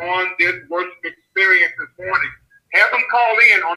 on this worship experience this morning. Have them call in on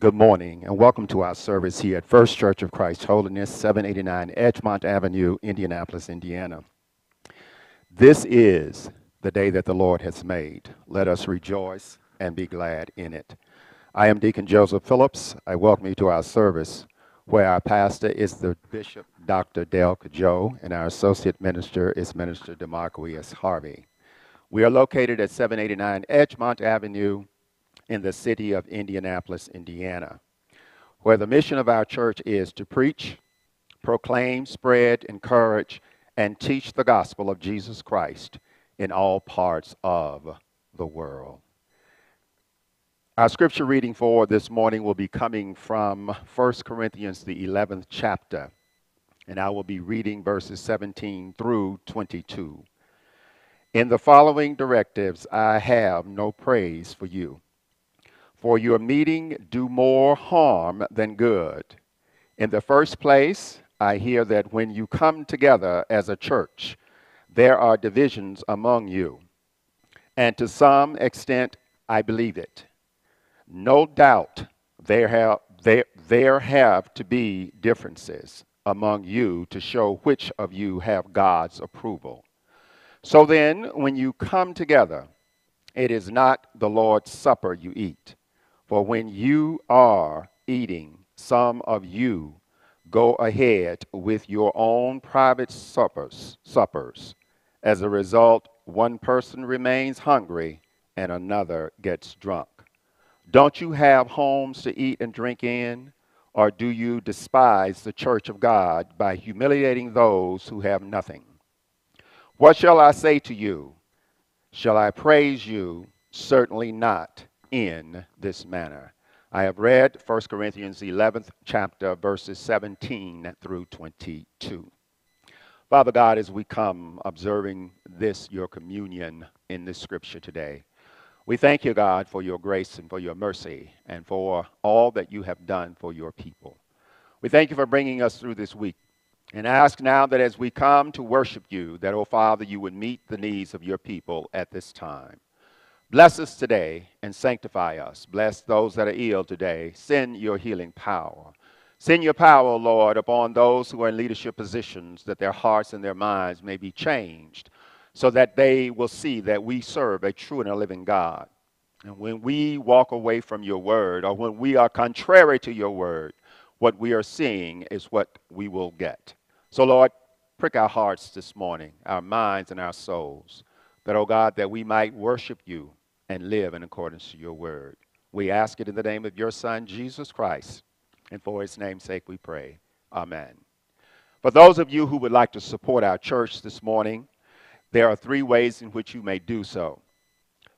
Good morning and welcome to our service here at First Church of Christ Holiness, 789 Edgemont Avenue, Indianapolis, Indiana. This is the day that the Lord has made. Let us rejoice and be glad in it. I am Deacon Joseph Phillips. I welcome you to our service where our pastor is the Bishop Dr. Dale Cudjoe and our associate minister is Minister Demarquius Harvey. We are located at 789 Edgemont Avenue, in the city of Indianapolis, Indiana, where the mission of our church is to preach, proclaim, spread, encourage, and teach the gospel of Jesus Christ in all parts of the world. Our scripture reading for this morning will be coming from 1 Corinthians, the 11th chapter, and I will be reading verses 17 through 22. In the following directives, I have no praise for you for your meeting do more harm than good. In the first place, I hear that when you come together as a church, there are divisions among you. And to some extent, I believe it. No doubt there have, there, there have to be differences among you to show which of you have God's approval. So then, when you come together, it is not the Lord's Supper you eat for when you are eating, some of you go ahead with your own private suppers, suppers. As a result, one person remains hungry and another gets drunk. Don't you have homes to eat and drink in? Or do you despise the church of God by humiliating those who have nothing? What shall I say to you? Shall I praise you? Certainly not in this manner. I have read 1 Corinthians 11th chapter, verses 17 through 22. Father God, as we come observing this, your communion in this scripture today, we thank you, God, for your grace and for your mercy and for all that you have done for your people. We thank you for bringing us through this week and ask now that as we come to worship you, that, oh Father, you would meet the needs of your people at this time. Bless us today and sanctify us. Bless those that are ill today. Send your healing power. Send your power, Lord, upon those who are in leadership positions, that their hearts and their minds may be changed, so that they will see that we serve a true and a living God. And when we walk away from your word, or when we are contrary to your word, what we are seeing is what we will get. So, Lord, prick our hearts this morning, our minds and our souls, that, oh God, that we might worship you and live in accordance to your word. We ask it in the name of your Son, Jesus Christ, and for his name's sake we pray. Amen. For those of you who would like to support our church this morning, there are three ways in which you may do so.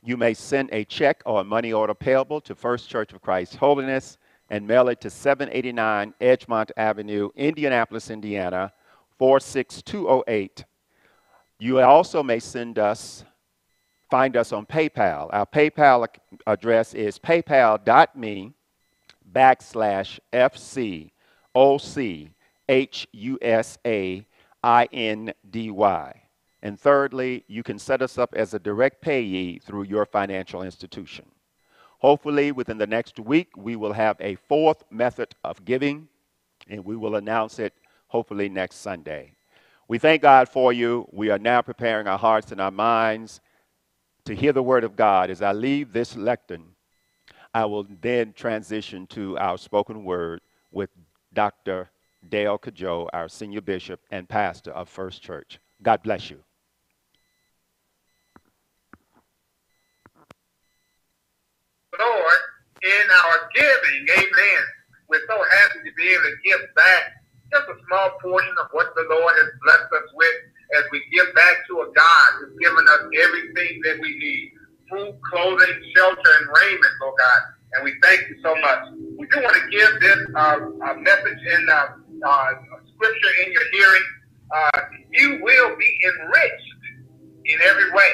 You may send a check or a money order payable to First Church of Christ Holiness and mail it to 789 Edgemont Avenue, Indianapolis, Indiana, 46208. You also may send us find us on PayPal. Our PayPal address is paypal.me backslash F-C-O-C-H-U-S-A-I-N-D-Y. And thirdly, you can set us up as a direct payee through your financial institution. Hopefully, within the next week, we will have a fourth method of giving, and we will announce it hopefully next Sunday. We thank God for you. We are now preparing our hearts and our minds to hear the word of God. As I leave this lectern, I will then transition to our spoken word with Dr. Dale Cudjoe, our senior bishop and pastor of First Church. God bless you. Lord, in our giving, amen. We're so happy to be able to give back just a small portion of what the Lord has blessed us with as we give back to a God who's given us everything that we need food, clothing, shelter, and raiment, Lord God. And we thank you so much. We do want to give this uh, uh, message in uh, uh, scripture in your hearing. Uh, you will be enriched in every way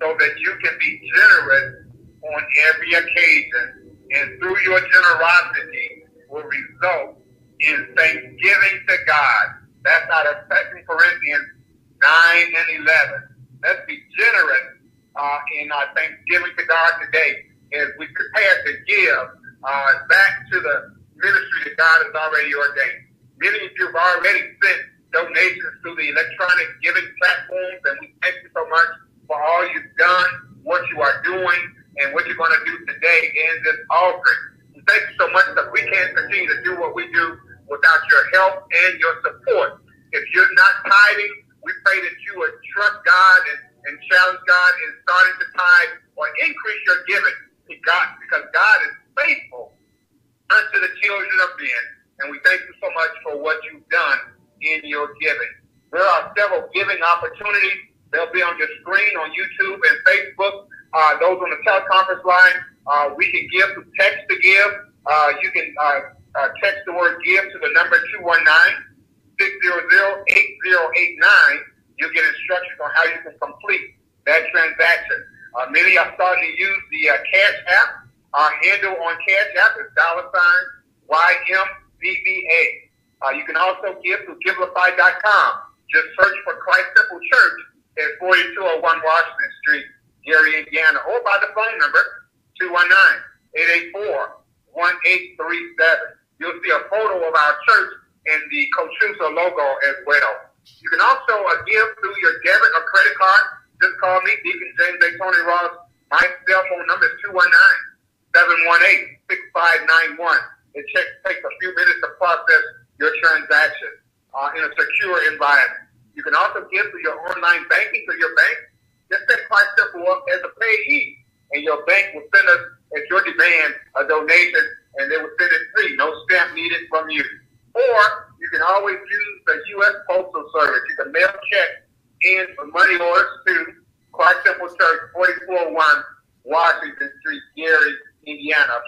so that you can be generous on every occasion. And through your generosity will result in thanksgiving to God. That's out of 2 Corinthians 9 and 11. Let's be generous uh, in our thanksgiving to God today as we prepare to give uh, back to the ministry that God has already ordained. Many of you have already sent donations through the electronic giving platforms, and we thank you so much for all you've done, what you are doing, and what you're going to do today in this offering. We thank you so much that we can't continue to do what we do without your help and your support. If you're not tithing, we pray that you would trust God and, and challenge God in starting to tithe or increase your giving to God because God is faithful unto the children of men. And we thank you so much for what you've done in your giving. There are several giving opportunities. They'll be on your screen on YouTube and Facebook. Uh, those on the teleconference line, uh, we can give through text to give. Uh, you can uh, uh, text the word give to the number 219-600-8089. You'll get instructions on how you can complete that transaction. Uh, many are starting to use the uh, Cash App. Our handle on Cash App is dollar sign YMCBA. Uh, you can also give through Givelify.com. Just search for Christ Temple Church at 4201 Washington Street, Gary, Indiana, or by the phone number 219-884-1837. You'll see a photo of our church and the Cochusa logo as well. You can also uh, give through your debit or credit card. Just call me, Deacon James A. Tony Ross. My cell phone number is 219-718-6591. It takes, takes a few minutes to process your transaction uh, in a secure environment. You can also give through your online banking to your bank. Just set Christ Temple up as a payee, and your bank will send us, at your demand, a donation, and they will send it free. No stamp needed from you. Or you can always use the U.S. Postal Service. You can mail check in for money orders to Christ Temple Church, 4401 Washington Street, Gary, Indiana,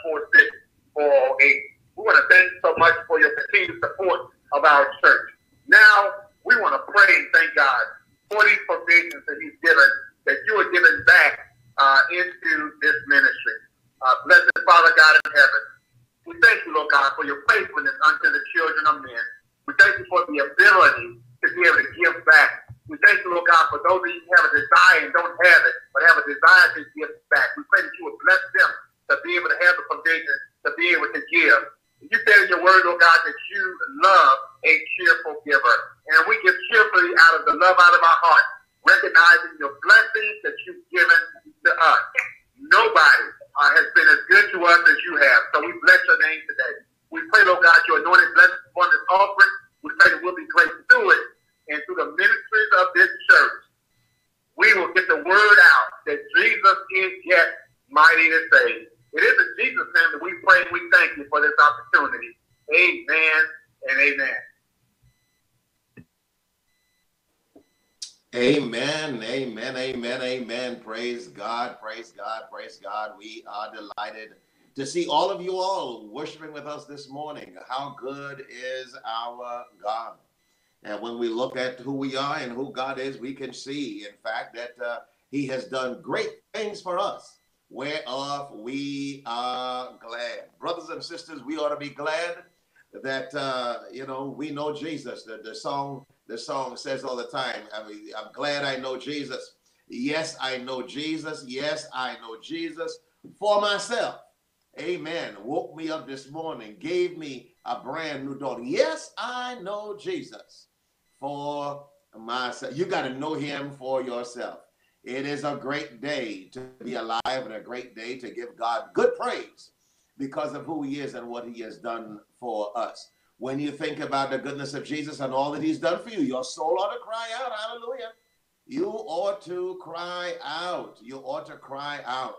46408. We want to thank you so much for your continued support of our church. Now, we want to pray and thank God for these provisions that He's given, that you are giving back uh, into this ministry. Uh, blessed Father God in heaven, we thank you, Lord God, for your faithfulness unto the children of men. We thank you for the ability to be able to give back. We thank you, Lord God, for those of you who have a desire and don't have it, but have a desire to give back. We pray that you would bless them to be able to have the provision to be able to give. You said in your word, Lord God, that you love a cheerful giver. And we give cheerfully out of the love out of our heart, recognizing your blessings that you've given to us. Nobody uh, has been as good to us as you have. So we bless your name today. We pray, Lord God, your anointed blessings upon this offering. We pray that we'll be great through it and through the ministries of this church. We will get the word out that Jesus is yet mighty to save. It is in Jesus' name that we pray and we thank you for this opportunity. Amen and amen. Amen, amen, amen, amen. Praise God, praise God, praise God. We are delighted to see all of you all worshiping with us this morning. How good is our God? And when we look at who we are and who God is, we can see, in fact, that uh, He has done great things for us, whereof we are glad. Brothers and sisters, we ought to be glad that uh, you know we know Jesus. The, the song the song says all the time. I mean, I'm glad I know Jesus. Yes, I know Jesus. Yes, I know Jesus for myself. Amen. Woke me up this morning, gave me a brand new dawn. Yes, I know Jesus for myself. You got to know him for yourself. It is a great day to be alive and a great day to give God good praise because of who he is and what he has done for us. When you think about the goodness of Jesus and all that he's done for you, your soul ought to cry out, hallelujah. You ought to cry out. You ought to cry out,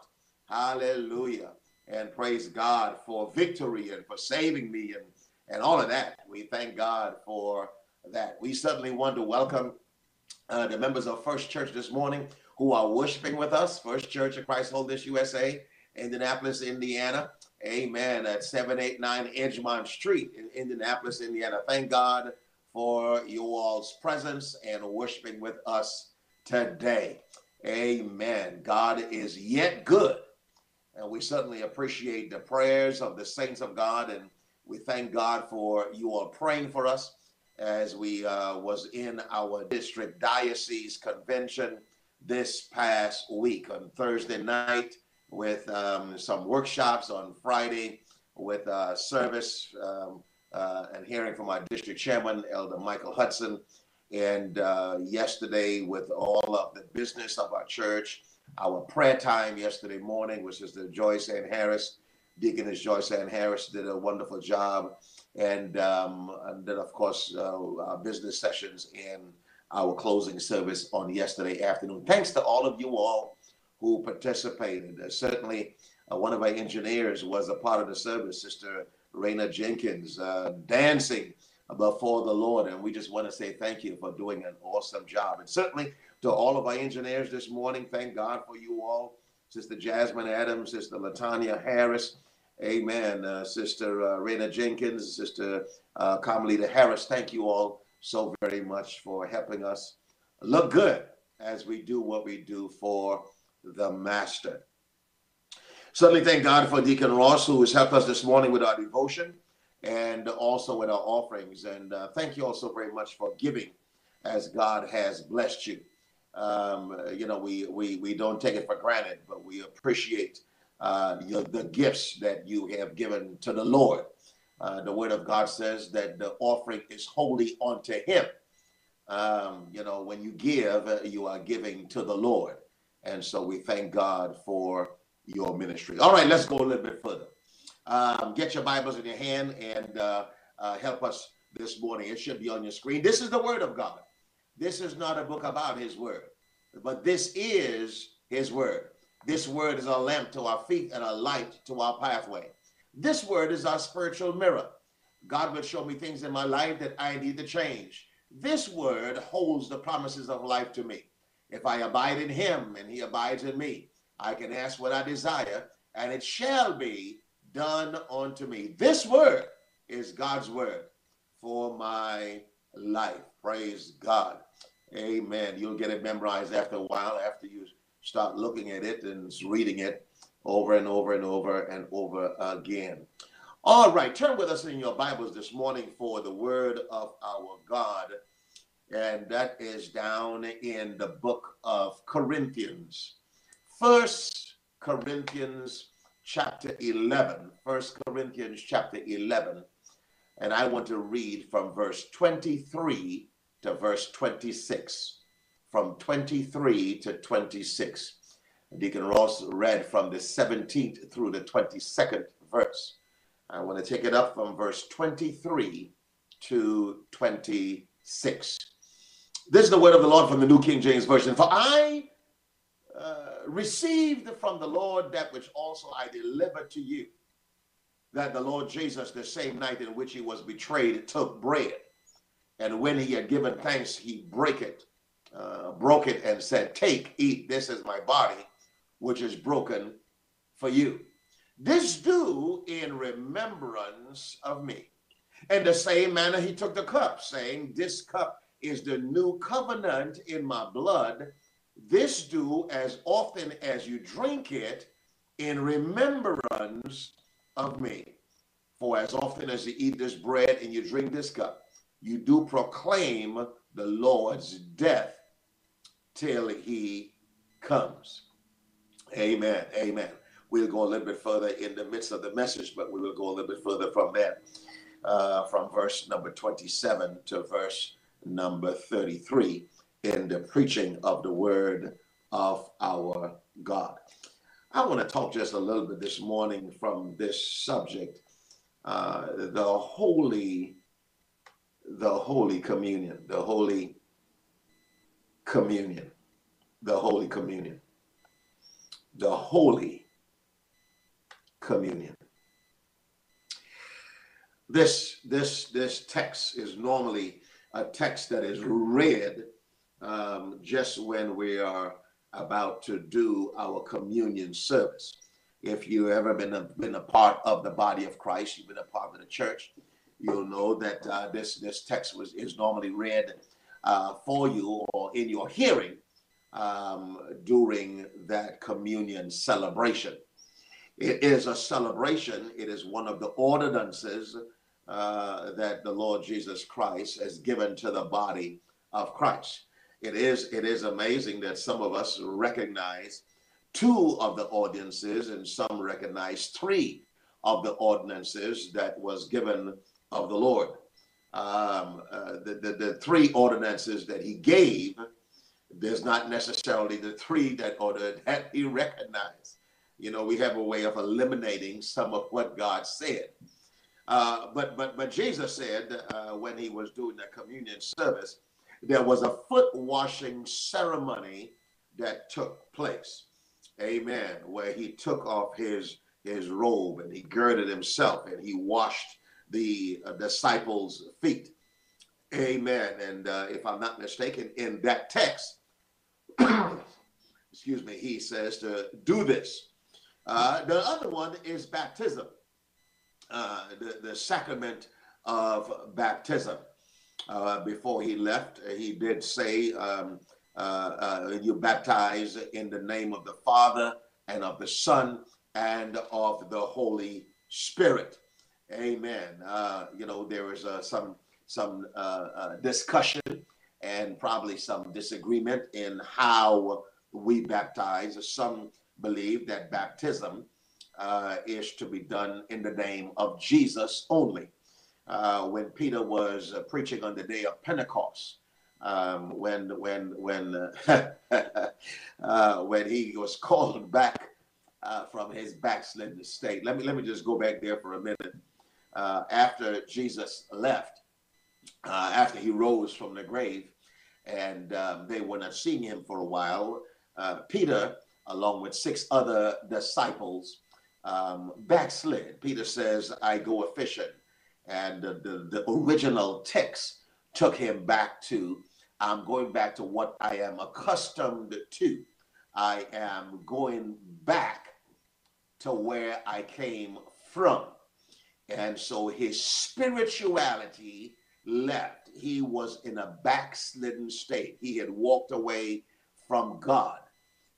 hallelujah. And praise God for victory and for saving me and, and all of that. We thank God for that. We certainly want to welcome uh, the members of First Church this morning who are worshiping with us. First Church of Christ Holiness USA, Indianapolis, Indiana. Amen. At 789 Edgemont Street in Indianapolis, Indiana. Thank God for you all's presence and worshiping with us today. Amen. God is yet good. And we certainly appreciate the prayers of the saints of God. And we thank God for you all praying for us as we uh, was in our district diocese convention this past week on Thursday night with um, some workshops on Friday with uh, service um, uh, and hearing from our district chairman, Elder Michael Hudson, and uh, yesterday with all of the business of our church, our prayer time yesterday morning, which is the Joyce Ann Harris, Deaconess Joyce Ann Harris did a wonderful job, and, um, and then of course uh, our business sessions and our closing service on yesterday afternoon. Thanks to all of you all who participated. Uh, certainly, uh, one of our engineers was a part of the service, Sister Raina Jenkins, uh, dancing before the Lord. And we just want to say thank you for doing an awesome job. And certainly to all of our engineers this morning, thank God for you all. Sister Jasmine Adams, Sister Latanya Harris, Amen. Uh, Sister uh, Raina Jenkins, Sister uh, Carmelita Harris, thank you all so very much for helping us look good as we do what we do for the Master. Certainly thank God for Deacon Ross, who has helped us this morning with our devotion and also with our offerings. And uh, thank you also very much for giving as God has blessed you. Um, you know, we, we, we don't take it for granted, but we appreciate uh, the, the gifts that you have given to the Lord. Uh, the word of God says that the offering is holy unto him. Um, you know, when you give, uh, you are giving to the Lord. And so we thank God for your ministry. All right, let's go a little bit further. Um, get your Bibles in your hand and uh, uh, help us this morning. It should be on your screen. This is the Word of God. This is not a book about His Word, but this is His Word. This Word is a lamp to our feet and a light to our pathway. This Word is our spiritual mirror. God will show me things in my life that I need to change. This Word holds the promises of life to me. If I abide in him and he abides in me, I can ask what I desire, and it shall be done unto me. This word is God's word for my life. Praise God. Amen. You'll get it memorized after a while, after you start looking at it and reading it over and over and over and over again. All right, turn with us in your Bibles this morning for the word of our God and that is down in the book of Corinthians. First Corinthians chapter 11. First Corinthians chapter 11. And I want to read from verse 23 to verse 26. From 23 to 26. Deacon Ross read from the 17th through the 22nd verse. I want to take it up from verse 23 to 26. This is the word of the Lord from the New King James Version. For I uh, received from the Lord that which also I delivered to you. That the Lord Jesus, the same night in which he was betrayed, took bread. And when he had given thanks, he broke it, uh, broke it and said, Take, eat, this is my body, which is broken for you. This do in remembrance of me. In the same manner, he took the cup, saying, This cup is the new covenant in my blood. This do as often as you drink it in remembrance of me. For as often as you eat this bread and you drink this cup, you do proclaim the Lord's death till he comes. Amen. Amen. We'll go a little bit further in the midst of the message, but we will go a little bit further from there, uh, from verse number 27 to verse number 33 in the preaching of the word of our God. I want to talk just a little bit this morning from this subject, uh, the holy, the holy communion, the holy communion, the holy communion, the holy communion. This this this text is normally a text that is read um, just when we are about to do our communion service. If you ever been a, been a part of the body of Christ, you've been a part of the church, you'll know that uh, this this text was is normally read uh, for you or in your hearing um, during that communion celebration. It is a celebration. It is one of the ordinances uh, that the Lord Jesus Christ has given to the body of Christ. It is it is amazing that some of us recognize two of the ordinances and some recognize three of the ordinances that was given of the Lord. Um, uh, the, the, the three ordinances that he gave, there's not necessarily the three that ordered that he recognized. You know, we have a way of eliminating some of what God said. Uh, but but but Jesus said uh, when he was doing the communion service, there was a foot washing ceremony that took place. Amen. Where he took off his his robe and he girded himself and he washed the uh, disciples' feet. Amen. And uh, if I'm not mistaken, in that text, excuse me, he says to do this. Uh, the other one is baptism, uh, the, the sacrament of baptism. Uh, before he left, he did say, um, uh, uh, You baptize in the name of the Father and of the Son and of the Holy Spirit. Amen. You know, there was some some discussion and probably some disagreement in how we baptize. Some believe that baptism uh, is to be done in the name of Jesus only uh, when Peter was uh, preaching on the day of Pentecost, um, when when when uh, when he was called back uh, from his backslidden state. Let me let me just go back there for a minute. Uh, after Jesus left, after he rose from the grave, and um, they were not seeing him for a while, Peter, along with six other disciples, um, backslid. Peter says, "I go a fishing." And the, the, the original text took him back to, I'm going back to what I am accustomed to. I am going back to where I came from. And so his spirituality left. He was in a backslidden state. He had walked away from God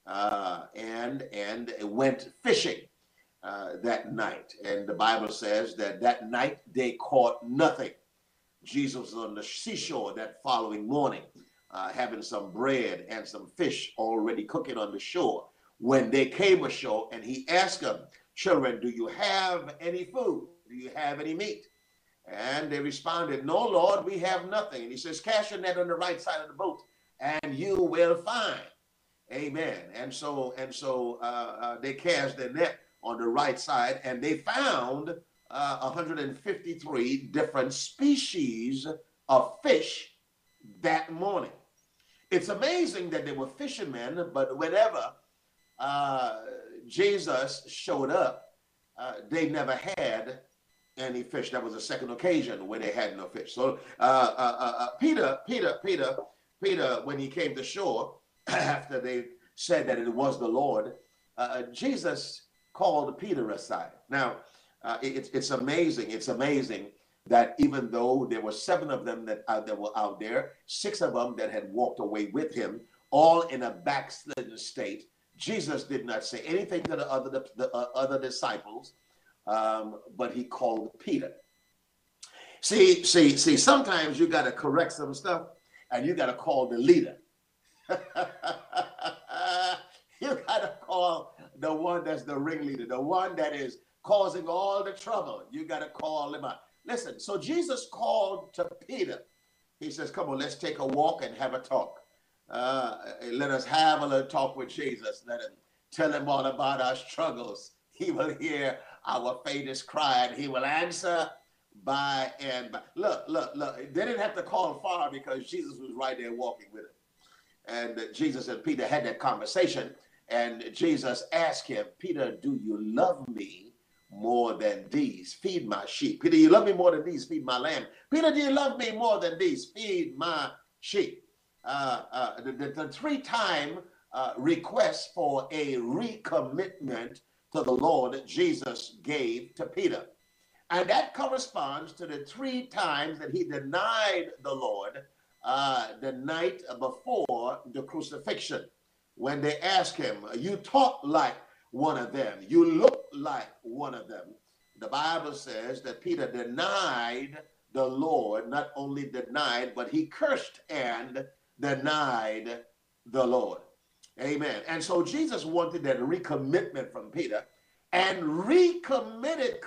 uh, and and went fishing uh, that night. And the Bible says that that night they caught nothing. Jesus was on the seashore that following morning, uh, having some bread and some fish already cooking on the shore. When they came ashore and he asked them, Children, do you have any food? Do you have any meat? And they responded, No, Lord, we have nothing. And he says, Cast your net on the right side of the boat, and you will find. Amen. And so, and so uh, uh, they cast their net on the right side, and they found uh, 153 different species of fish that morning. It's amazing that they were fishermen, but whenever uh, Jesus showed up, uh, they never had any fish. That was the second occasion when they had no fish. So uh, uh, uh Peter, Peter, Peter, Peter, when he came to shore, after they said that it was the Lord, Jesus called Peter aside. Now, uh, it, it's amazing. It's amazing that even though there were seven of them that, uh, that were out there, six of them that had walked away with him, all in a backslidden state. Jesus did not say anything to the other, the, uh, other disciples, um, but he called Peter. See, see, see, sometimes you got to correct some stuff and you got to call the leader. you got to call the one that's the ringleader, the one that is causing all the trouble. You got to call him out. Listen, so Jesus called to Peter. He says, Come on, let's take a walk and have a talk. Uh, let us have a little talk with Jesus. Let him tell him all about our struggles. He will hear our faintest cry and he will answer by and by. Look, look, look. They didn't have to call far because Jesus was right there walking with him. And Jesus and Peter had that conversation. And Jesus asked him, Peter, do you love me more than these? Feed my sheep. Peter, you love me more than these? Feed my lamb. Peter, do you love me more than these? Feed my sheep. Uh, uh, the, the, the three time uh, request for a recommitment to the Lord that Jesus gave to Peter. And that corresponds to the three times that he denied the Lord uh, the night before the crucifixion. When they asked him, You talk like one of them, you look like one of them. The Bible says that Peter denied the Lord, not only denied, but he cursed and denied the Lord. Amen. And so Jesus wanted that recommitment from Peter and recommitted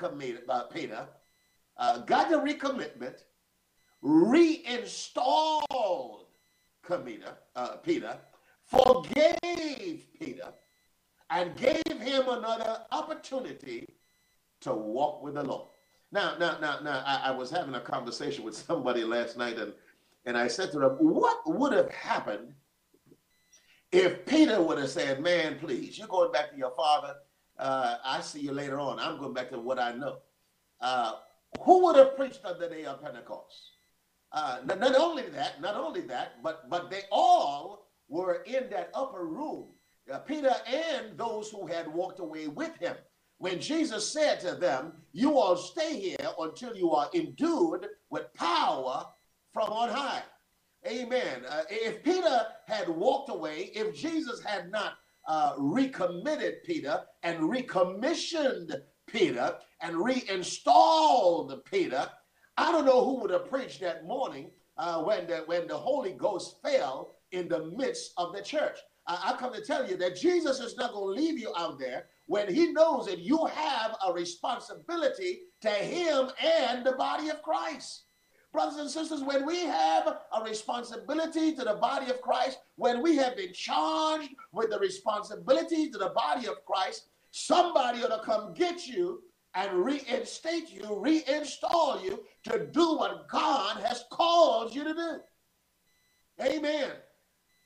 uh, Peter, uh, got the recommitment, reinstalled Peter, uh, Peter, forgave Peter, and gave him another opportunity to walk with the Lord. Now, now, now, now, I, I was having a conversation with somebody last night, and and I said to them, "What would have happened if Peter would have said, "Man, please, you're going back to your father. Uh, I see you later on. I'm going back to what I know." Uh, who would have preached on the day of Pentecost? Uh, not, not, only that, not only that, but but they all were in that upper room. Uh, Peter and those who had walked away with him. When Jesus said to them, "You all stay here until you are endued with power from on high." Amen. Uh, if Peter had walked away, if Jesus had not uh, recommitted Peter and recommissioned Peter and reinstalled Peter, I don't know who would have preached that morning uh, when, the, when the Holy Ghost fell in the midst of the church. I come to tell you that Jesus is not going to leave you out there when he knows that you have a responsibility to him and the body of Christ. Brothers and sisters, when we have a responsibility to the body of Christ, when we have been charged with the responsibility to the body of Christ, somebody ought to come get you and reinstate you, reinstall you to do what God has called you to do. Amen.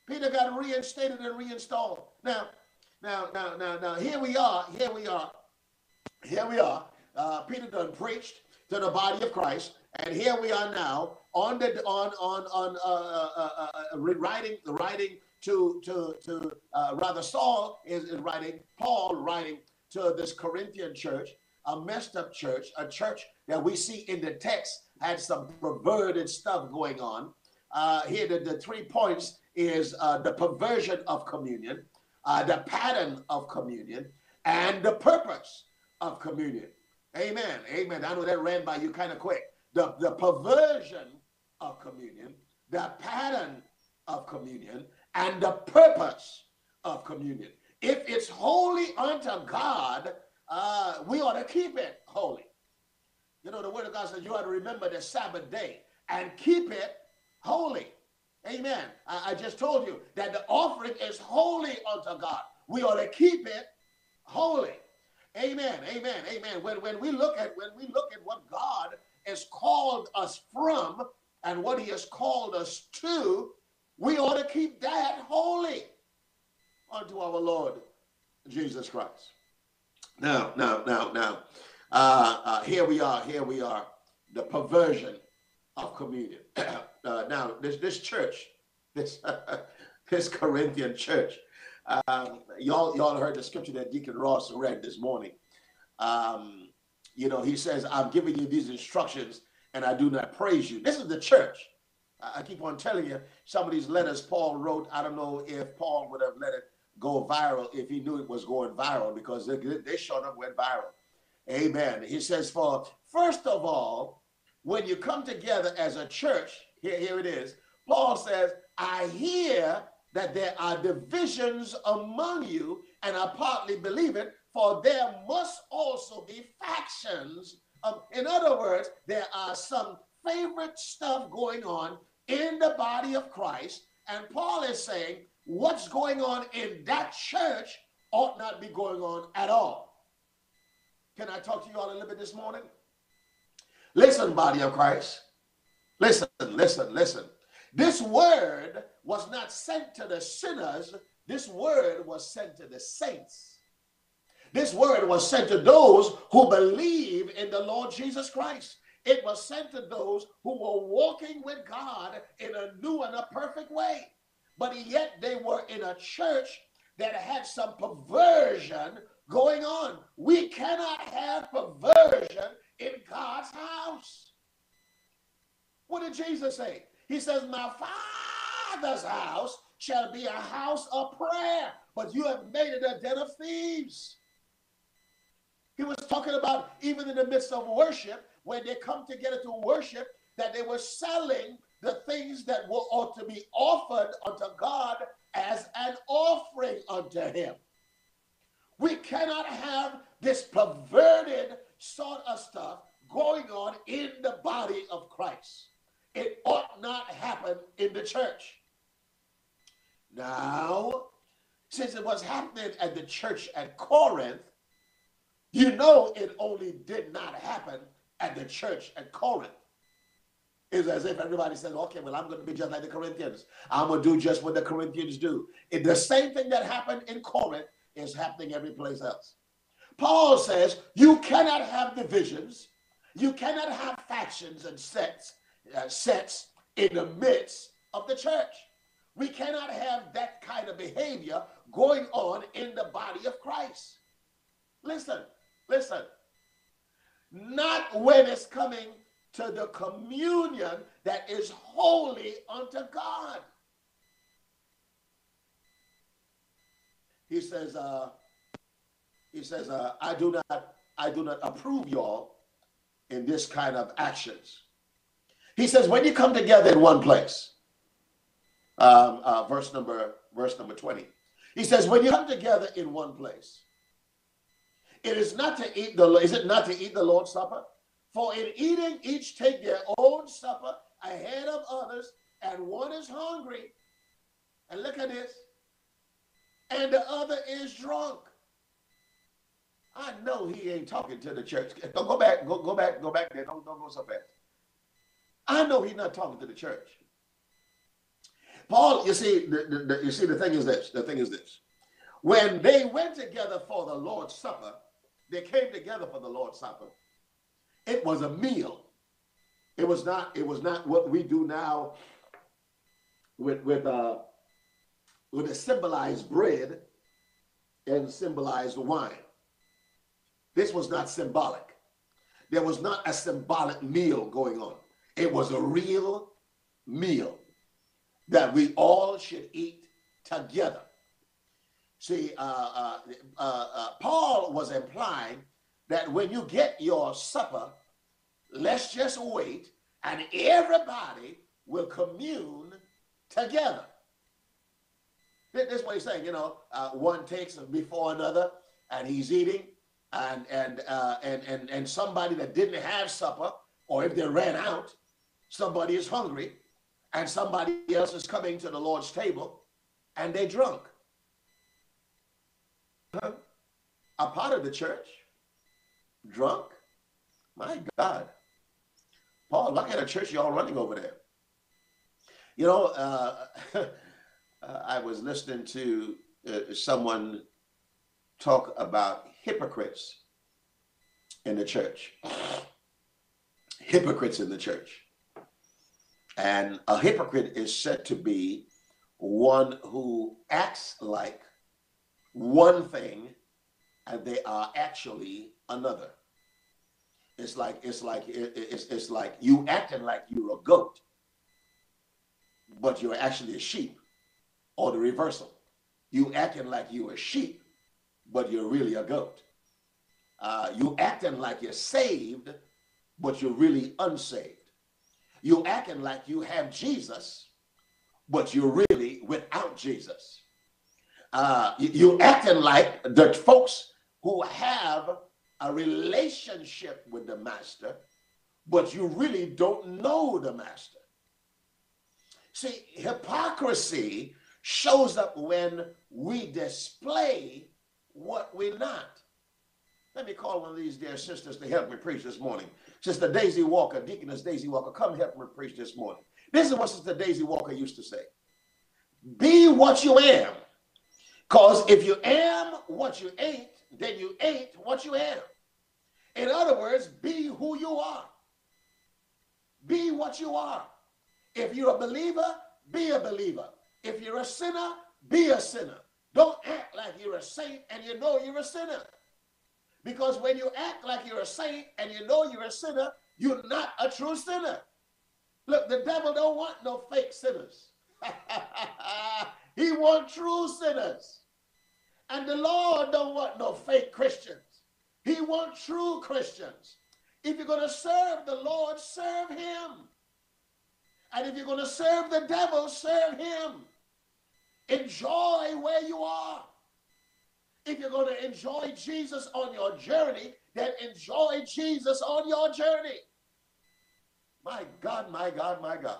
Peter got reinstated and reinstalled. Now, now, now, now, now, here we are, here we are, here we are. Uh, Peter done preached to the body of Christ, and here we are now on the on on on uh, uh, uh, uh writing writing to to to uh, rather Saul is, is writing Paul writing to this Corinthian church a messed up church, a church that we see in the text had some perverted stuff going on. Uh, here, the, the three points is uh, the perversion of communion, uh, the pattern of communion, and the purpose of communion. Amen. Amen. I know that ran by you kind of quick. The, the perversion of communion, the pattern of communion, and the purpose of communion. If it's holy unto God, uh, we ought to keep it holy. You know, the word of God says you ought to remember the Sabbath day and keep it holy. Amen. I, I just told you that the offering is holy unto God. We ought to keep it holy. Amen. Amen. Amen. When, when we look at when we look at what God has called us from and what he has called us to, we ought to keep that holy unto our Lord Jesus Christ. Now, now, now, now, uh, uh, here we are, here we are, the perversion of communion. uh, now, this this church, this this Corinthian church, um, y'all y'all heard the scripture that Deacon Ross read this morning. Um, you know, he says, "I'm giving you these instructions, and I do not praise you." This is the church. I keep on telling you, some of these letters Paul wrote, I don't know if Paul would have let it go viral if he knew it was going viral because they, they sure enough went viral. Amen. He says, For first of all, when you come together as a church, here, here it is. Paul says, I hear that there are divisions among you, and I partly believe it, for there must also be factions. In other words, there are some favorite stuff going on in the body of Christ. And Paul is saying what's going on in that church ought not be going on at all. Can I talk to you all a little bit this morning? Listen, body of Christ. Listen, listen, listen. This word was not sent to the sinners, this word was sent to the saints. This word was sent to those who believe in the Lord Jesus Christ. It was sent to those who were walking with God in a new and a perfect way. But yet they were in a church that had some perversion going on. We cannot have perversion in God's house. What did Jesus say? He says, My Father's house shall be a house of prayer, but you have made it a den of thieves. He was talking about even in the midst of worship, when they come together to worship, that they were selling the things that were ought to be offered unto God as an offering unto Him. We cannot have this perverted sort of stuff going on in the body of Christ. It ought not happen in the church. Now, since it was happening at the church at Corinth, you know it only did not happen at the church at Corinth. It's as if everybody says, okay, well, I'm going to be just like the Corinthians. I'm going to do just what the Corinthians do. It, the same thing that happened in Corinth is happening every place else. Paul says you cannot have divisions, you cannot have factions and sets, uh, sets in the midst of the church. We cannot have that kind of behavior going on in the body of Christ. Listen, listen. Not when it's coming to the communion that is holy unto God. He says, uh, he says, uh, I do not, I do not approve y'all in this kind of actions. He says, when you come together in one place, um, uh, verse number, verse number 20. He says, when you come together in one place, it is not to eat the, is it not to eat the Lord's Supper? For in eating, each take their own supper ahead of others, and one is hungry. And look at this. And the other is drunk. I know he ain't talking to the church. Go, go back, go, go back, go back there. Don't, don't go so fast. I know he's not talking to the church. Paul, you see, the, the, the, you see, the thing is this. The thing is this. When they went together for the Lord's Supper, they came together for the Lord's Supper. It was a meal. It was not. It was not what we do now with with uh with a symbolized bread and symbolized wine. This was not symbolic. There was not a symbolic meal going on. It was a real meal that we all should eat together. See, uh, uh, uh, uh Paul was implying that when you get your supper, let's just wait and everybody will commune together. This is what he's saying, you know, uh, one takes before another and he's eating and, and, uh, and, and, and somebody that didn't have supper or if they ran out, somebody is hungry and somebody else is coming to the Lord's table and they're drunk. A part of the church drunk. My God. Paul, look at a church y'all running over there. You know, uh, uh, I was listening to uh, someone talk about hypocrites in the church. Hypocrites in the church. And a hypocrite is said to be one who acts like one thing and they are actually another. It's like it's like it's, it's like you acting like you're a goat, but you're actually a sheep, or the reversal. You acting like you're a sheep, but you're really a goat. Uh, you acting like you're saved, but you're really unsaved. You acting like you have Jesus, but you're really without Jesus. Uh, you, are acting like the folks who have a relationship with the master, but you really don't know the master. See, hypocrisy shows up when we display what we're not. Let me call one of these dear sisters to help me preach this morning. Sister Daisy Walker, Deaconess Daisy Walker, come help me preach this morning. This is what Sister Daisy Walker used to say Be what you am. Because if you am what you ain't, then you ain't what you am. In other words, be who you are. Be what you are. If you're a believer, be a believer. If you're a sinner, be a sinner. Don't act like you're a saint and you know you're a sinner. Because when you act like you're a saint and you know you're a sinner, you're not a true sinner. Look, the devil don't want no fake sinners. he want true sinners. And the Lord don't want no fake Christians. He want true Christians. If you're going to serve the Lord, serve him. And if you're going to serve the devil, serve him. Enjoy where you are. If you're going to enjoy Jesus on your journey, then enjoy Jesus on your journey. My God, my God, my God.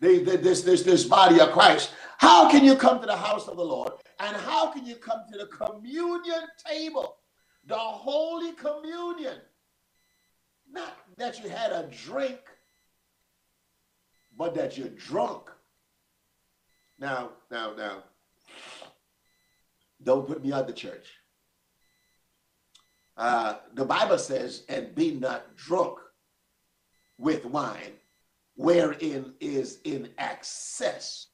this, this, this body of Christ. How can you come to the house of the Lord? And how can you come to the communion table? The Holy Communion. Not that you had a drink, but that you're drunk. Now, now, now, don't put me out the church. Uh, the Bible says, and be not drunk with wine, wherein is in excess.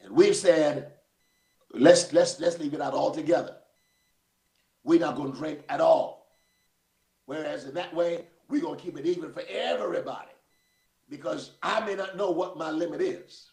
And we've said, let's let's let's leave it out altogether. We're not going to drink at all. Whereas in that way, we're going to keep it even for everybody because I may not know what my limit is.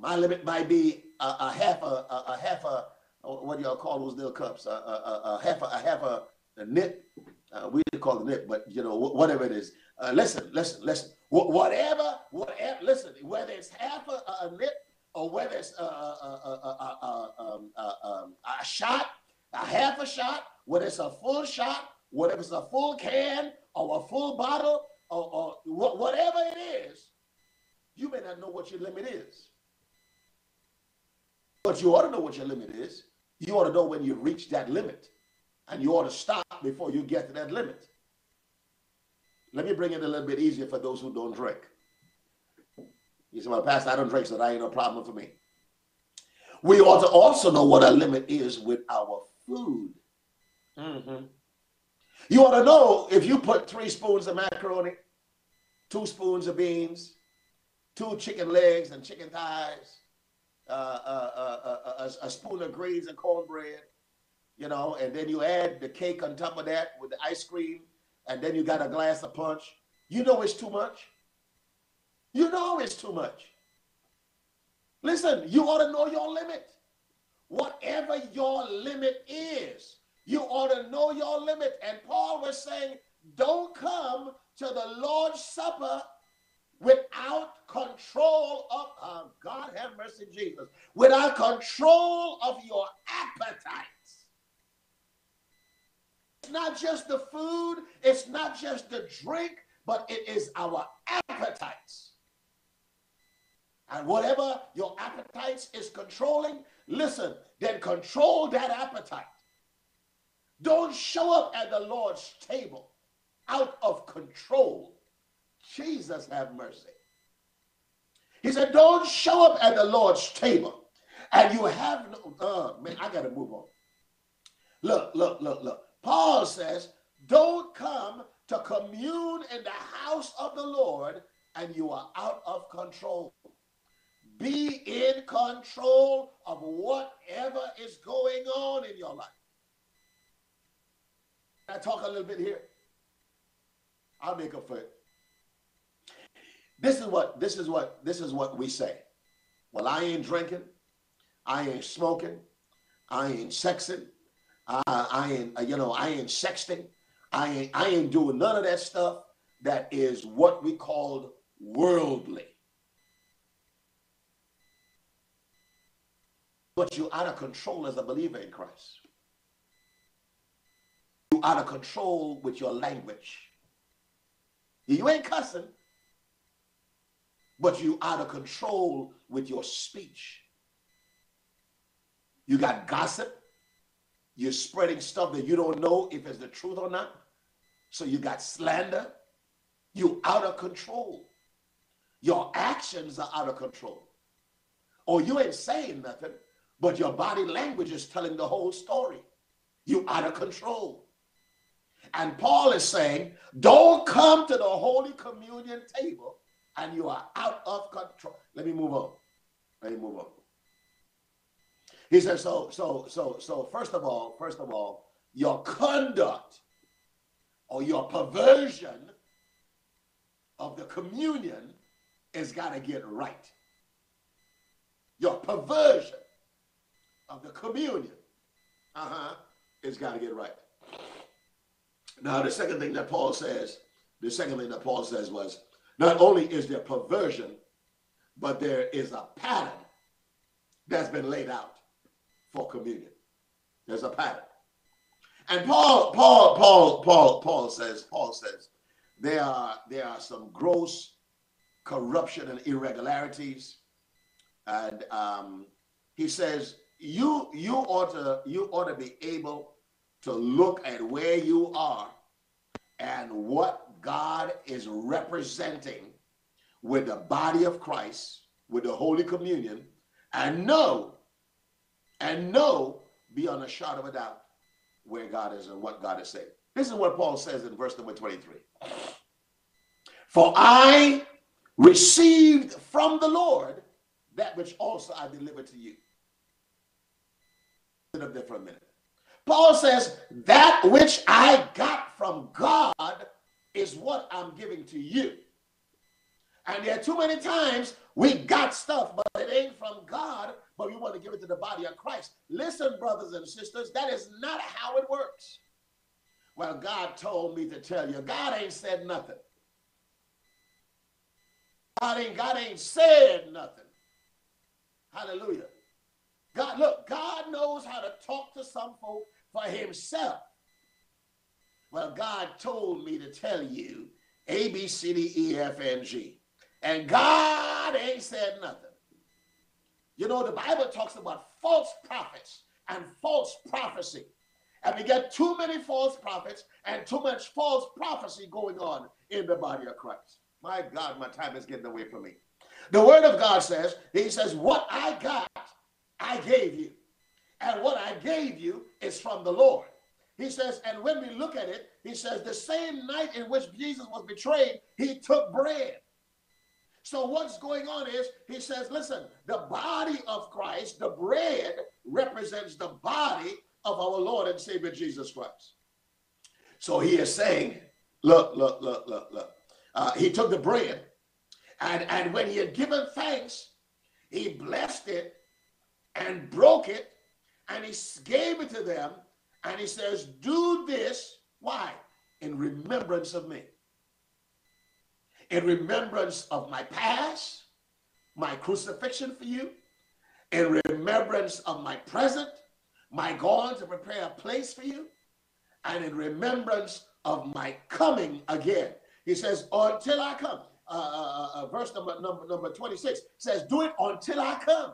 My limit might be a, a half a, a, a, half a what do y'all call those little cups? A, a, a half a, a half a, a nip. Uh, we call it nip, but you know whatever it is. Uh, listen, listen, listen. Whatever, whatever. Listen, whether it's half a, a nip or whether it's a, a, um, um, a shot, a half a shot, whether it's a full shot, whether it's a full can or a full bottle, or, or whatever it is, you may not know what your limit is. But you ought to know what your limit is. You ought to know when you reach that limit. And you ought to stop before you get to that limit. Let me bring it a little bit easier for those who don't drink. You say, well, Pastor, I don't drink, so that ain't no problem for me. We ought to also know what our limit is with our food. Mm-hmm. You ought to know if you put three spoons of macaroni, two spoons of beans, two chicken legs and chicken thighs, Uh, uh, uh, a, a, spoon of greens and cornbread, you know, and then you add the cake on top of that with the ice cream, and then you got a glass of punch. You know it's too much. You know it's too much. Listen, you ought to know your limit. Whatever your limit is, you ought to know your limit. And Paul was saying, don't come to the Lord's Supper without control of uh, God have mercy, Jesus, without control of your appetites. It's not just the food, it's not just the drink, but it is our appetites. And whatever your appetites is controlling, listen, then control that appetite. Don't show up at the Lord's table out of control. Jesus have mercy. He said, Don't show up at the Lord's table and you have no. Uh, man, I got to move on. Look, look, look, look. Paul says, Don't come to commune in the house of the Lord and you are out of control. Be in control of whatever is going on in your life. I talk a little bit here. I'll make up for it. This is what this is what this is what we say. Well, I ain't drinking, I ain't smoking, I ain't sexing, I, I ain't uh, you know I ain't sexting, I ain't I ain't doing none of that stuff that is what we call worldly. But you're out of control as a believer in Christ. You're out of control with your language. You ain't cussing, but you out of control with your speech. You got gossip. You're spreading stuff that you don't know if it's the truth or not. So you got slander. You out of control. Your actions are out of control. Or you ain't saying nothing, but your body language is telling the whole story. You out of control. And Paul is saying, don't come to the Holy Communion table and you are out of control. Let me move on. Let me move on. He says, so, so, so, so, first of all, first of all, your conduct or your perversion of the communion has got to get right. Your perversion of the communion, uh-huh, it's got to get right. Now, the second thing that Paul says, the second thing that Paul says was, not only is there perversion, but there is a pattern that's been laid out for communion. There's a pattern. And Paul, Paul, Paul, Paul, Paul says, Paul says, there are there are some gross corruption and irregularities. And um, he says, you you ought to you ought to be able to look at where you are and what God is representing with the body of Christ, with the Holy Communion, and know, and know beyond a shadow of a doubt where God is and what God is saying. This is what Paul says in verse number 23. For I received from the Lord that which also I delivered to you. Sit up there for a minute. Paul says, That which I got from God is what I'm giving to you. And there are too many times we got stuff, but it ain't from God, but we want to give it to the body of Christ. Listen, brothers and sisters, that is not how it works. Well, God told me to tell you, God ain't said nothing. God ain't, God ain't said nothing. Hallelujah. God, look, God knows how to talk to some folk for himself. Well, God told me to tell you A, B, C, D, E, F, and G. And God ain't said nothing. You know, the Bible talks about false prophets and false prophecy. And we get too many false prophets and too much false prophecy going on in the body of Christ. My God, my time is getting away from me. The word of God says, He says, What I got, I gave you. And what I gave you is from the Lord. He says, and when we look at it, he says, the same night in which Jesus was betrayed, he took bread. So what's going on is, he says, listen, the body of Christ, the bread represents the body of our Lord and Savior Jesus Christ. So he is saying, look, look, look, look, look. Uh, he took the bread, and, and when he had given thanks, he blessed it and broke it and he gave it to them and he says, Do this. Why? In remembrance of me. In remembrance of my past, my crucifixion for you, in remembrance of my present, my going to prepare a place for you, and in remembrance of my coming again. He says, Until I come. Uh, uh, uh, uh verse number, number, number 26 says, Do it until I come.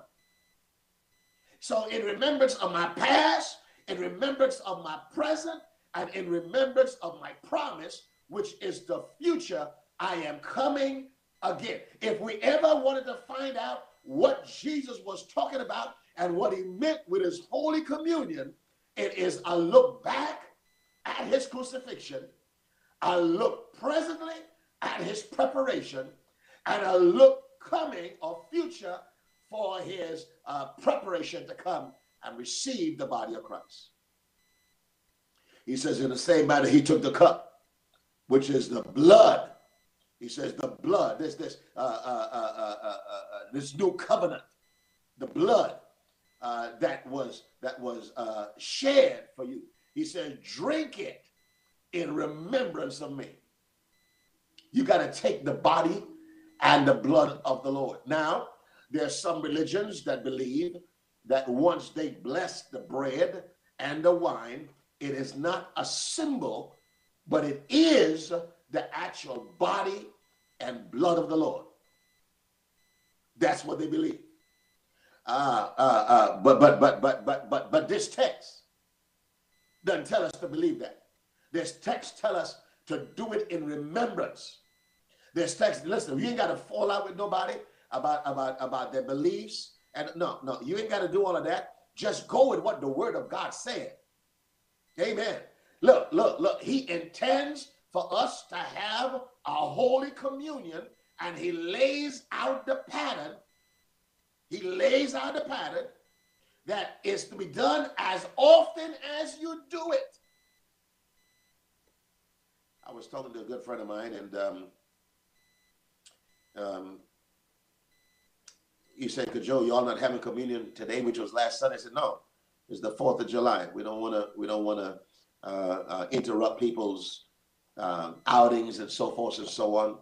So, in remembrance of my past, in remembrance of my present, and in remembrance of my promise, which is the future, I am coming again. If we ever wanted to find out what Jesus was talking about and what he meant with his Holy Communion, it is a look back at his crucifixion, a look presently at his preparation, and a look coming or future for his uh, preparation to come and receive the body of Christ. He says, in the same manner, he took the cup, which is the blood. He says the blood, this this uh, uh, uh, this new covenant, the blood that was that was shed for you. He says, drink it in remembrance of me. You got to take the body and the blood of the Lord. Now, there are some religions that believe that once they bless the bread and the wine, it is not a symbol, but it is the actual body and blood of the Lord. That's what they believe. Uh, uh, uh, but but but but but but but this text doesn't tell us to believe that. This text tell us to do it in remembrance. This text, listen, you ain't got to fall out with nobody about about about their beliefs. And no, no, you ain't got to do all of that. Just go with what the word of God said. Amen. Look, look, look. He intends for us to have a holy communion, and he lays out the pattern. He lays out the pattern that is to be done as often as you do it. I was talking to a good friend of mine, and um, um, said, "Cudjoe, y'all not having communion today, which was last Sunday?" I said, "No, it's the Fourth of July. We don't want to. We don't want to uh, uh, interrupt people's um, outings and so forth and so on.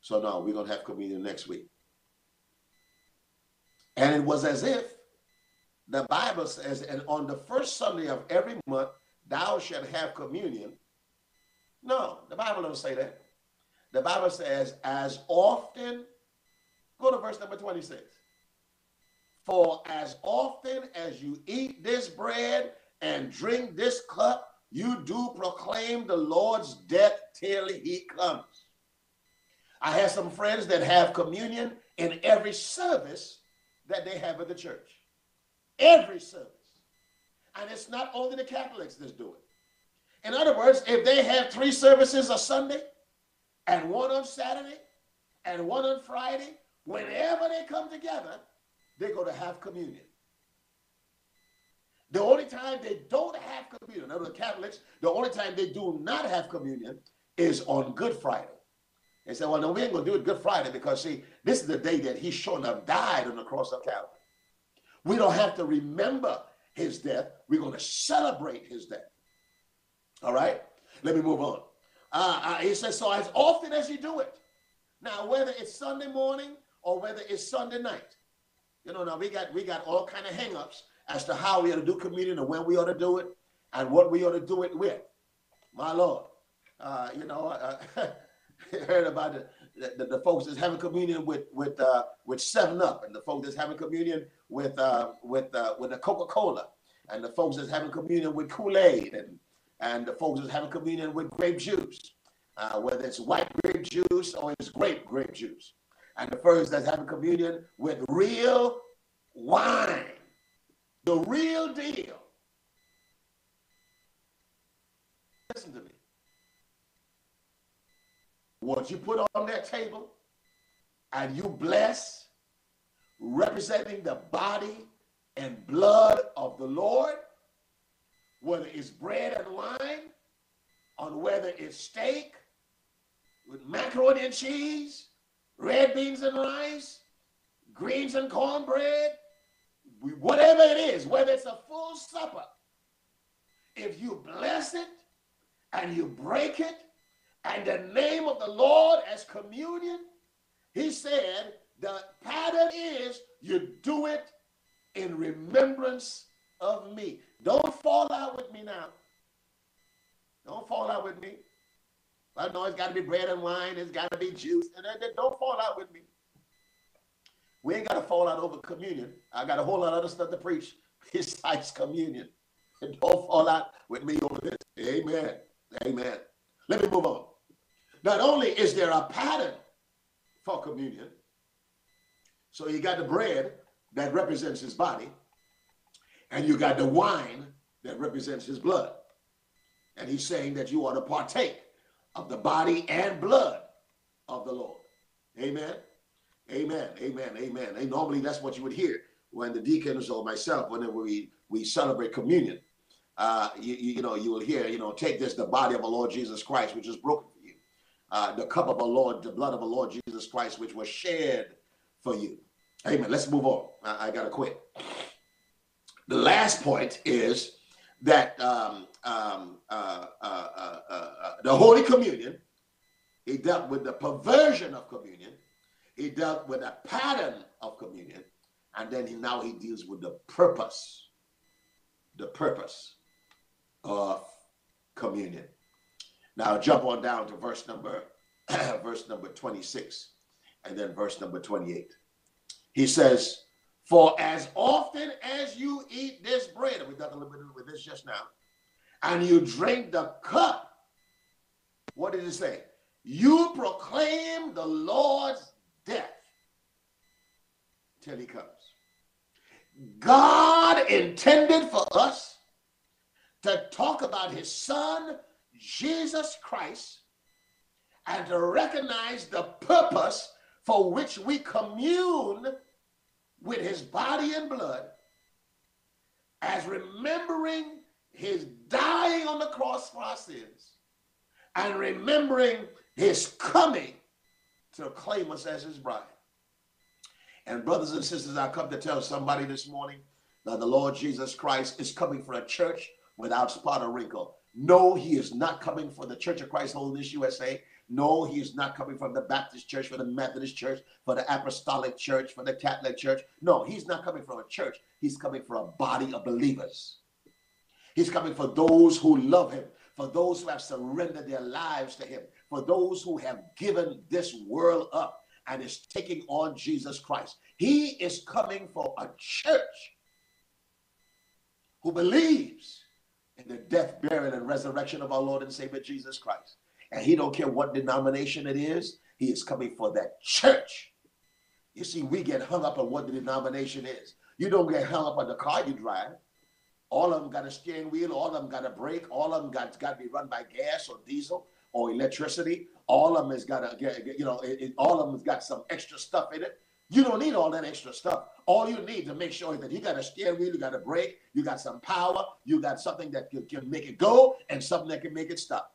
So no, we're gonna have communion next week." And it was as if the Bible says, "And on the first Sunday of every month, thou shalt have communion." No, the Bible don't say that. The Bible says, "As often." Go to verse number twenty-six. For as often as you eat this bread and drink this cup, you do proclaim the Lord's death till he comes. I have some friends that have communion in every service that they have at the church. Every service. And it's not only the Catholics that do it. In other words, if they have three services a Sunday, and one on Saturday, and one on Friday, whenever they come together, they're going to have communion. The only time they don't have communion, other Catholics, the only time they do not have communion is on Good Friday. They say, well, no, we ain't going to do it Good Friday because, see, this is the day that he sure enough died on the cross of Calvary. We don't have to remember his death. We're going to celebrate his death. All right? Let me move on. Uh, uh, he says, so as often as you do it. Now, whether it's Sunday morning or whether it's Sunday night, you know, now we got we got all kind of hangups as to how we ought to do communion and when we ought to do it and what we ought to do it with. My Lord, uh, you know, I heard about the, the, the, folks that's having communion with with uh, with Seven Up, and the folks that's having communion with uh, with uh, with the Coca Cola, and the folks that's having communion with Kool Aid, and and the folks that's having communion with grape juice, uh, whether it's white grape juice or it's grape grape juice and the first that's having communion with real wine, the real deal. Listen to me. What you put on that table and you bless, representing the body and blood of the Lord, whether it's bread and wine, on whether it's steak with macaroni and cheese, red beans and rice, greens and cornbread, whatever it is, whether it's a full supper, if you bless it and you break it and the name of the Lord as communion, he said the pattern is you do it in remembrance of me. Don't fall out with me now. Don't fall out with me. I know it's got to be bread and wine. It's got to be juice. And then, don't fall out with me. We ain't got to fall out over communion. I got a whole lot of other stuff to preach besides communion. And don't fall out with me over this. Amen. Amen. Let me move on. Not only is there a pattern for communion, so you got the bread that represents his body, and you got the wine that represents his blood. And he's saying that you ought to partake of the body and blood of the Lord. Amen. Amen. Amen. Amen. And normally that's what you would hear when the deacons or myself, whenever we, we celebrate communion. Uh, you, you know, you will hear, you know, take this, the body of the Lord Jesus Christ, which is broken for you. uh, the cup of the Lord, the blood of the Lord Jesus Christ, which was shed for you. Amen. Let's move on. I, I got to quit. The last point is that um, um, uh, uh, uh, uh, the Holy Communion, he dealt with the perversion of communion, he dealt with a pattern of communion, and then he, now he deals with the purpose, the purpose of communion. Now jump on down to verse number verse number 26 and then verse number 28. He says, For as often as you eat this bread, and we done a little bit with this just now, and you drink the cup, what did it say? You proclaim the Lord's death till he comes. God intended for us to talk about his son, Jesus Christ, and to recognize the purpose for which we commune with his body and blood as remembering his dying on the cross for our sins and remembering his coming to claim us as his bride. And brothers and sisters, I come to tell somebody this morning that the Lord Jesus Christ is coming for a church without spot or wrinkle. No, he is not coming for the Church of Christ Holiness USA. No, he is not coming from the Baptist church, for the Methodist church, for the Apostolic church, for the Catholic church. No, he's not coming from a church. He's coming for a body of believers. He's coming for those who love him, for those who have surrendered their lives to him, for those who have given this world up and is taking on Jesus Christ. He is coming for a church who believes in the death, burial, and resurrection of our Lord and Savior Jesus Christ. And he don't care what denomination it is, he is coming for that church. You see, we get hung up on what the denomination is. You don't get hung up on the car you drive. All of them got a steering wheel, all of them got a brake, all of them got, got to be run by gas or diesel or electricity. All of them has got a, get, you know, it, it, all of them has got some extra stuff in it. You don't need all that extra stuff. All you need to make sure that you got a steering wheel, you got a brake, you got some power, you got something that can, can make it go, and something that can make it stop.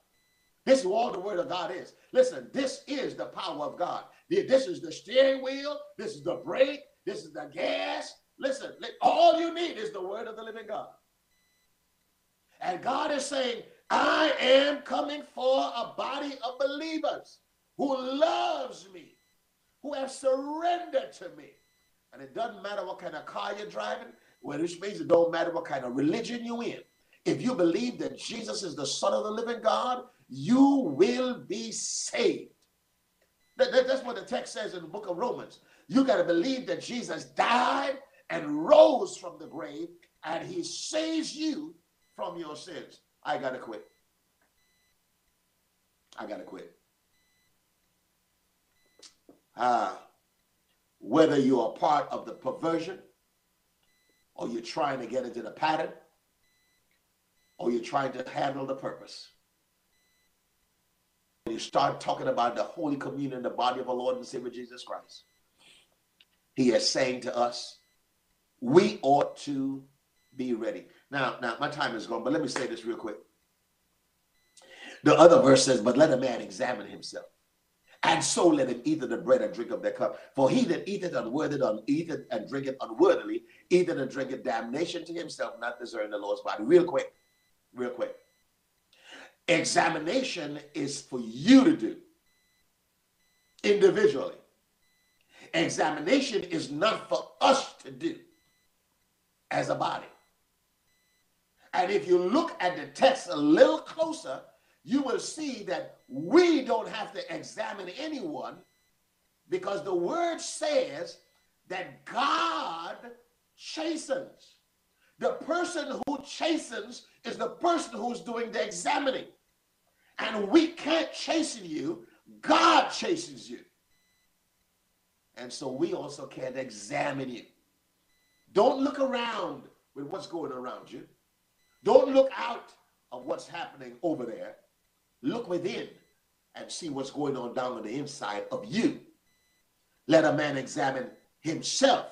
This is all the word of God is. Listen, this is the power of God. This is the steering wheel. This is the brake. This is the gas. Listen, all you need is the word of the living God. And God is saying, I am coming for a body of believers who loves me, who have surrendered to me. And it doesn't matter what kind of car you're driving, well, which means it don't matter what kind of religion you're in. If you believe that Jesus is the Son of the living God, you will be saved. that's what the text says in the book of Romans. You got to believe that Jesus died and rose from the grave and he saves you from your sins. I got to quit. I got to quit. Uh, whether you're part of the perversion or you're trying to get into the pattern or you're trying to handle the purpose you start talking about the Holy Communion, the body of our Lord and Savior Jesus Christ, he is saying to us, we ought to be ready. Now, now my time is gone, but let me say this real quick. The other verse says, But let a man examine himself, and so let him eat of the bread and drink of the cup. For he that eateth unworthily, un- eateth and drinketh unworthily, eateth and drinketh damnation to himself, not deserving the Lord's body. Real quick, real quick. Examination is for you to do individually. Examination is not for us to do as a body. And if you look at the text a little closer, you will see that we don't have to examine anyone because the word says that God chastens. The person who chastens is the person who's doing the examining. And we can't chasten you, God chastens you. And so we also can't examine you. Don't look around with what's going around you. Don't look out of what's happening over there. Look within and see what's going on down on the inside of you. Let a man examine himself.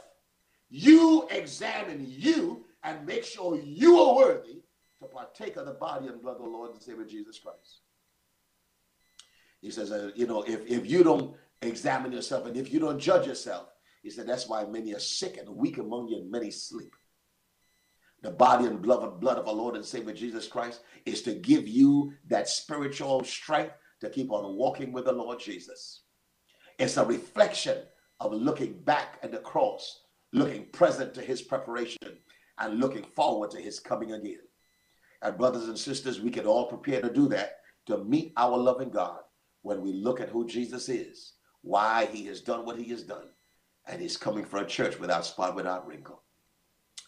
You examine you and make sure you are worthy to partake of the body and blood of the Lord and Savior Jesus Christ. He says, uh, you know, if, if you don't examine yourself and if you don't judge yourself, he said, that's why many are sick and weak among you and many sleep. The body and blood of, our Lord and Savior Jesus Christ is to give you that spiritual strength to keep on walking with the Lord Jesus. It's a reflection of looking back at the cross, looking present to his preparation, and looking forward to his coming again. And brothers and sisters, we can all prepare to do that to meet our loving God when we look at who Jesus is, why he has done what he has done, and he's coming for a church without spot, without wrinkle.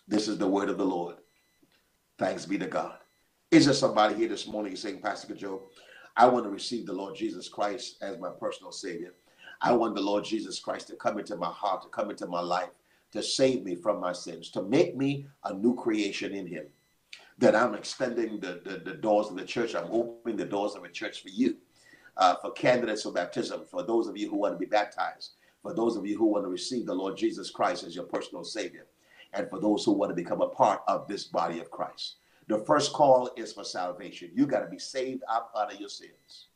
This is the word of the Lord. Thanks be to God. Is there somebody here this morning saying, Pastor Joe, I want to receive the Lord Jesus Christ as my personal Savior? I want the Lord Jesus Christ to come into my heart, to come into my life, to save me from my sins, to make me a new creation in Him. That I'm extending the, the, the doors of the church, I'm opening the doors of the church for you, uh, for candidates for baptism, for those of you who want to be baptized, for those of you who want to receive the Lord Jesus Christ as your personal Savior, and for those who want to become a part of this body of Christ. The first call is for salvation. You got to be saved out, out of your sins.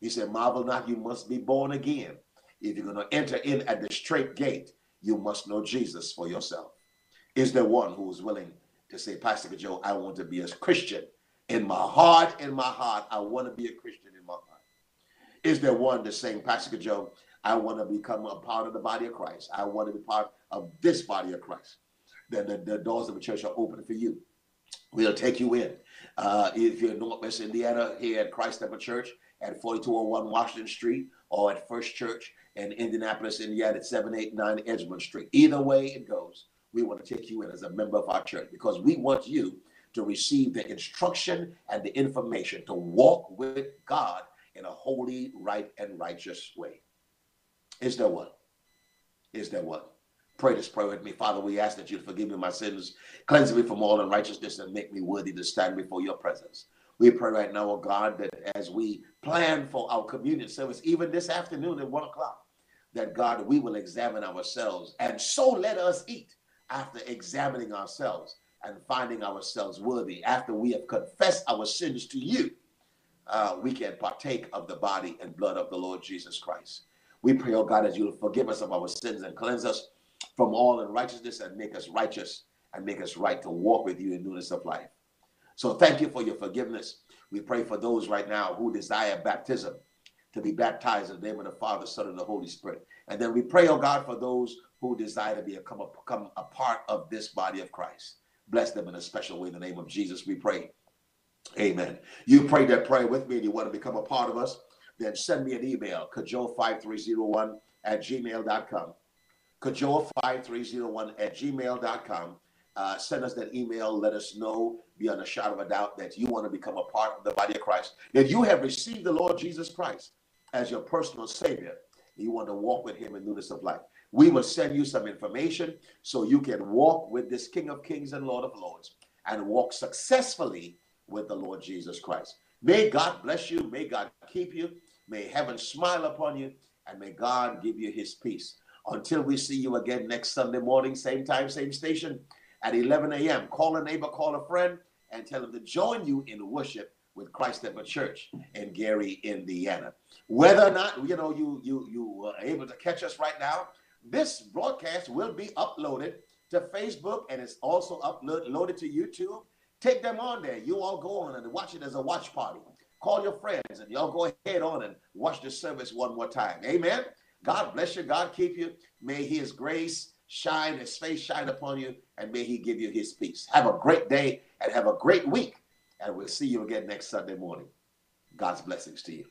He said, Marvel not, you must be born again. If you're going to enter in at the straight gate, you must know Jesus for yourself. Is there one who is willing to say, Pastor Joe, I want to be a Christian in my heart, in my heart, I want to be a Christian in my heart? Is there one that's saying, Pastor Joe, I want to become a part of the body of Christ. I want to be part of this body of Christ. Then the, the doors of the church are open for you. We'll take you in. Uh, if you're in Northwest Indiana, here at Christ Temple Church at 4201 Washington Street or at First Church in Indianapolis, Indiana at 789 Edgemont Street. Either way it goes, we want to take you in as a member of our church because we want you to receive the instruction and the information to walk with God in a holy, right, and righteous way. Is there one? Is there one? Pray this prayer with me. Father, we ask that you forgive me my sins, cleanse me from all unrighteousness, and make me worthy to stand before your presence. We pray right now, oh God, that as we plan for our communion service, even this afternoon at one o'clock, that God, we will examine ourselves. And so let us eat after examining ourselves and finding ourselves worthy. After we have confessed our sins to you, uh, we can partake of the body and blood of the Lord Jesus Christ. We pray, oh God, that you will forgive us of our sins and cleanse us from all unrighteousness and make us righteous and make us right to walk with you in newness of life. So thank you for your forgiveness. We pray for those right now who desire baptism to be baptized in the name of the Father, Son, and the Holy Spirit. And then we pray, oh God, for those who desire to become a, become a part of this body of Christ. Bless them in a special way. In the name of Jesus, we pray. Amen. You pray that prayer with me and you want to become a part of us, then send me an email, cudjoe5301 at gmail.com. Cudjoe5301 at gmail.com. Uh, send us that email. Let us know, beyond a shadow of a doubt, that you want to become a part of the body of Christ, that you have received the Lord Jesus Christ as your personal Savior. You want to walk with Him in newness of life. We will send you some information so you can walk with this King of Kings and Lord of Lords and walk successfully with the Lord Jesus Christ. May God bless you. May God keep you. May heaven smile upon you. And may God give you his peace. Until we see you again next Sunday morning, same time, same station at 11 a.m. Call a neighbor, call a friend, and tell them to join you in worship with Christ Temple Church in Gary, Indiana. Whether or not you know you you you are able to catch us right now, this broadcast will be uploaded to Facebook and it's also uploaded to YouTube. Take them on there. You all go on and watch it as a watch party. Call your friends and y'all go ahead on and watch the service one more time. Amen. God bless you. God keep you. May his grace shine, his face shine upon you, and may he give you his peace. Have a great day and have a great week. And we'll see you again next Sunday morning. God's blessings to you.